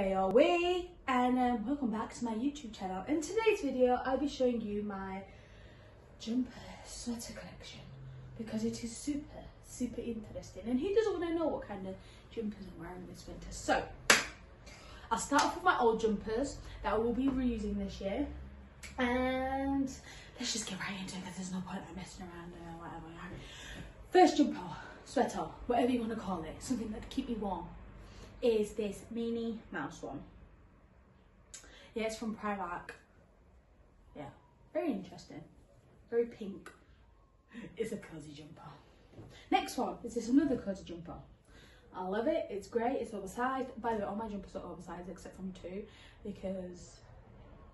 Um, back to my YouTube channel. In today's video, I'll be showing you my jumper sweater collection because it is super, super interesting. And who doesn't want to know what kind of jumpers I'm wearing this winter? So, I'll start off with my old jumpers that I will be reusing this year. And let's just get right into it because there's no point in messing around or whatever. First jumper, sweater, whatever you want to call it, something that keep me warm, is this Minnie Mouse one. Yeah, it's from Primark. Yeah, very interesting. Very pink. It's a cozy jumper. Next one is this another cozy jumper. I love it. It's great. It's oversized. By the way, all my jumpers are oversized except from two because,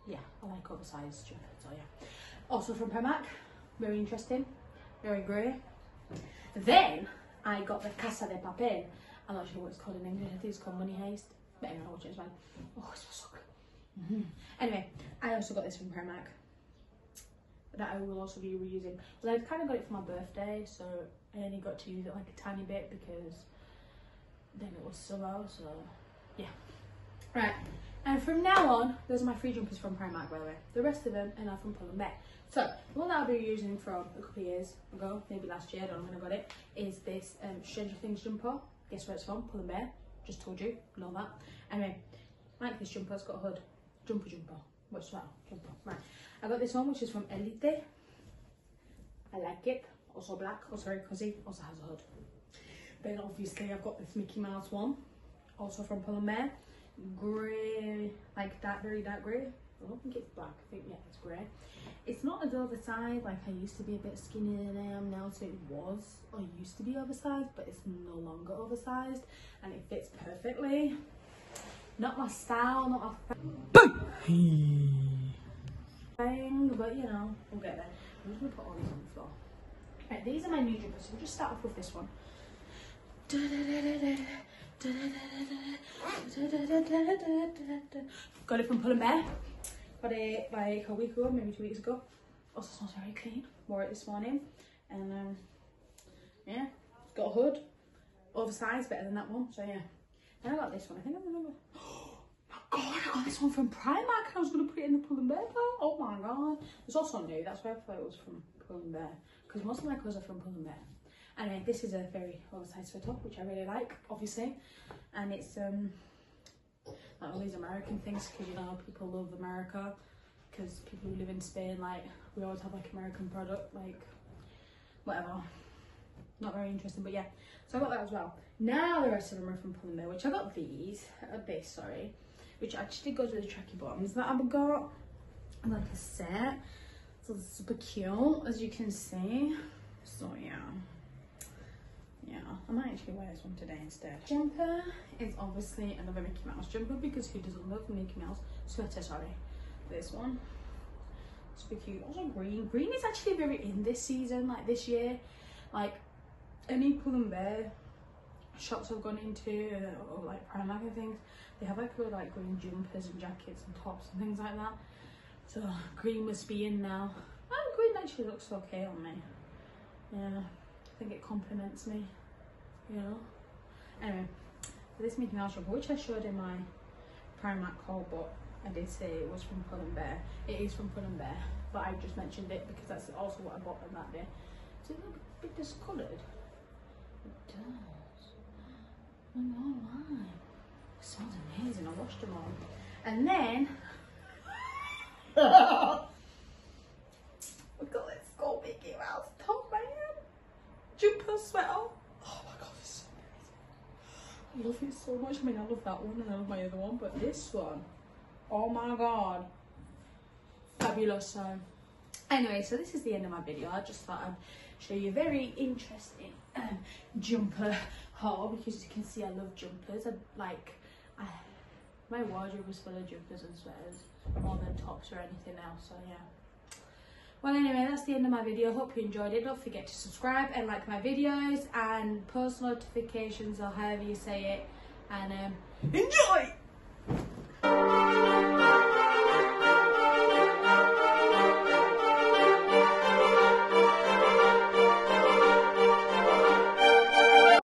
yeah, I like oversized jumpers. So yeah. Also from Primark. Very interesting. Very grey. Then I got the Casa de Papel. I'm not sure what it's called in English. I think it's called Money Heist. But anyway, I'll change mine. Oh, it smells so good. Mm -hmm. Anyway, I also got this from Primark that I will also be reusing. But I kind of got it for my birthday, so I only got to use it like a tiny bit because then it was summer, so yeah. Right, and from now on, those are my free jumpers from Primark, by the way. The rest of them are now from Pull and Bear. So, the one that I'll be using from a couple of years ago, maybe last year, I don't know when I got it, is this um, Stranger Things jumper. Guess where it's from? Pull and Bear. Just told you, know that. Anyway, I like this jumper, it's got a hood. Jumper jumper. What's that? Jumper. Right. I got this one which is from Elite. I like it. Also black, also very cozy, also has a hood. Then obviously I've got this Mickey Mouse one. Also from Pull and Bear. Grey, like that very dark grey. I don't think it's black, I think yeah, it's grey. It's not as oversized, like I used to be a bit skinnier than I am now, so it was, or used to be oversized, but it's no longer oversized, and it fits perfectly. Not my style, not my thing, but you know, we'll get there. I'm just gonna put all these on the floor. Right, these are my new jumpers, so we'll just start off with this one. Got it from Pull and Bear. Got it like a week ago, maybe two weeks ago. Also smells very clean. Wore it this morning. And um, yeah, got a hood. Oversized, better than that one. So yeah. Then I got this one. I think I remember. Oh my god, I got this one from Primark. I was going to put it in the Pull and Bear. Oh my god. It's also new. That's why I thought it was from Pull and Bear. Because most of my clothes are from Pull and Bear. Anyway, this is a very oversized sweater, which I really like, obviously. And it's um like all these American things, because you know, people love America. Because people who live in Spain, like, we always have like American product, like, whatever. Not very interesting, but yeah. So I got that as well. Now the rest of them are from Pull and Bear, which I got these, a bit, sorry, which actually goes with the tracky bottoms that I've got, like a set. So super cute, as you can see. So yeah. Yeah, I might actually wear this one today instead. Jumper is obviously another Mickey Mouse jumper because who doesn't love Mickey Mouse? Sweater, sorry. This one. Super cute. Also green. Green is actually very in this season, like this year. Like any Pull and Bear shops I've gone into or, or like Primark and things, they have like really like green jumpers and jackets and tops and things like that. So green must be in now. And green actually looks okay on me. Yeah. I think it compliments me, you know. Anyway, this Mickey Mouse jumper, which I showed in my Primark haul, but I did say it was from Pull and Bear. It is from Pull and Bear, but I just mentioned it because that's also what I bought on that day. Does it look a bit discoloured? It does. Don't know. It smells amazing. I washed them all. And then, look at this gold Mickey Mouse top, man jumper sweater. Oh my god, this is so amazing. I love it so much. I mean, I love that one and I love my other one, but this one, oh my god, fabulous. So, anyway, so this is the end of my video. I just thought I'd show you a very interesting um, jumper haul because you can see I love jumpers. I like, I, my wardrobe is full of jumpers and sweaters more than tops or anything else. So yeah. Well anyway, that's the end of my video. Hope you enjoyed it. Don't forget to subscribe and like my videos and post notifications or however you say it. And um, enjoy!